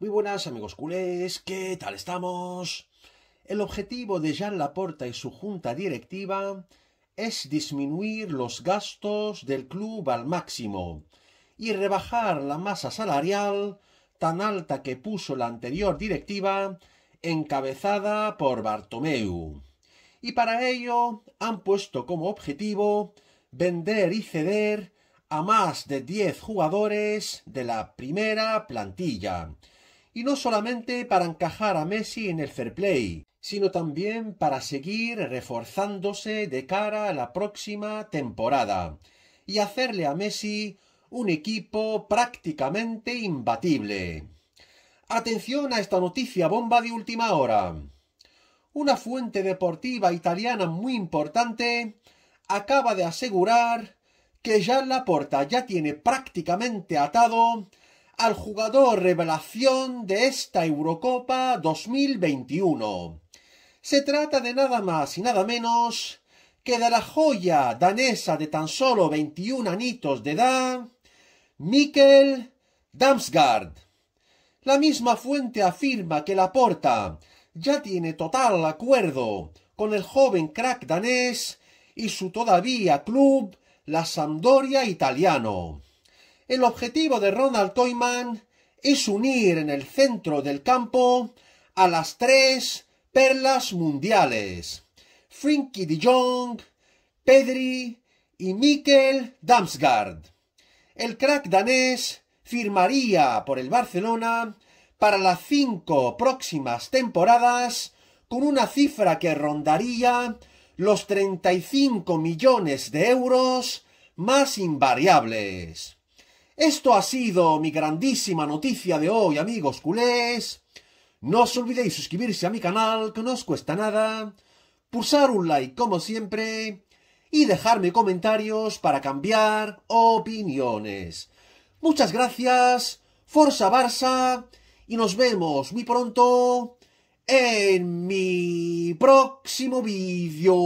Muy buenas amigos culés, ¿qué tal estamos? El objetivo de Jean Laporta y su junta directiva es disminuir los gastos del club al máximo y rebajar la masa salarial tan alta que puso la anterior directiva encabezada por Bartomeu. Y para ello han puesto como objetivo vender y ceder a más de 10 jugadores de la primera plantilla. Y no solamente para encajar a Messi en el fair play, sino también para seguir reforzándose de cara a la próxima temporada y hacerle a Messi un equipo prácticamente imbatible. Atención a esta noticia bomba de última hora. Una fuente deportiva italiana muy importante acaba de asegurar que Jean Laporta ya tiene prácticamente atado al jugador revelación de esta Eurocopa 2021. Se trata de nada más y nada menos que de la joya danesa de tan solo 21 anitos de edad, Mikkel Damsgaard. La misma fuente afirma que Laporta ya tiene total acuerdo con el joven crack danés y su todavía club, la Sampdoria italiano. El objetivo de Ronald Koeman es unir en el centro del campo a las tres perlas mundiales, Frenkie de Jong, Pedri y Mikkel Damsgaard. El crack danés firmaría por el Barcelona para las cinco próximas temporadas con una cifra que rondaría los 35 millones de euros más invariables. Esto ha sido mi grandísima noticia de hoy, amigos culés. No os olvidéis suscribirse a mi canal, que no os cuesta nada, pulsar un like como siempre y dejarme comentarios para cambiar opiniones. Muchas gracias, Forza Barça, y nos vemos muy pronto en mi próximo vídeo.